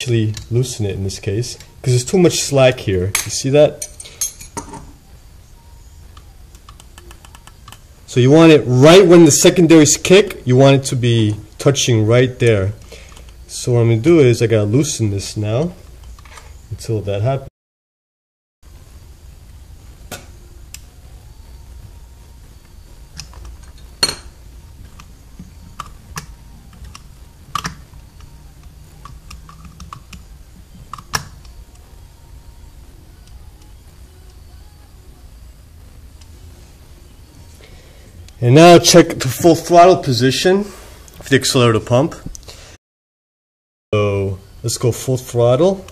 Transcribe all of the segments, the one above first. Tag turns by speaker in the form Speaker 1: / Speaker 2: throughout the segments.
Speaker 1: actually loosen it in this case because there's too much slack here. You see that? So you want it right when the secondaries kick, you want it to be touching right there. So what I'm going to do is I got to loosen this now until that happens. And now check the full throttle position of the accelerator pump. So let's go full throttle.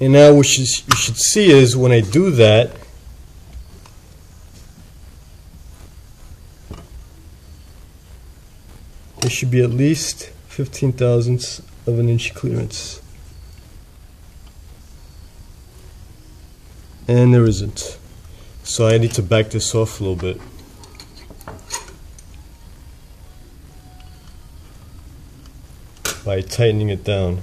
Speaker 1: And now what you should see is when I do that, there should be at least 15 thousandths of an inch clearance. And there isn't. So I need to back this off a little bit. By tightening it down.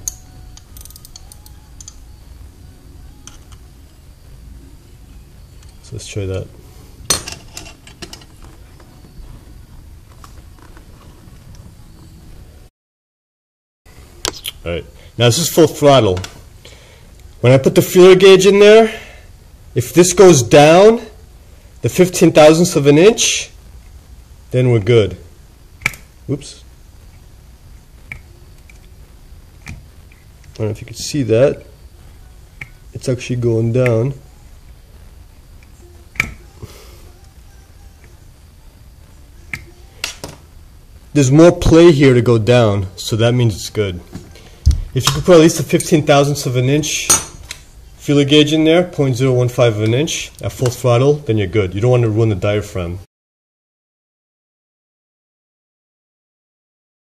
Speaker 1: So let's try that. Alright, now this is full throttle. When I put the feeler gauge in there, if this goes down, the 15 thousandths of an inch, then we're good. Oops. I don't know if you can see that. It's actually going down. There's more play here to go down, so that means it's good. If you could put at least a 15 thousandths of an inch feeler gauge in there, 0.015 of an inch at full throttle, then you're good. You don't want to ruin the diaphragm.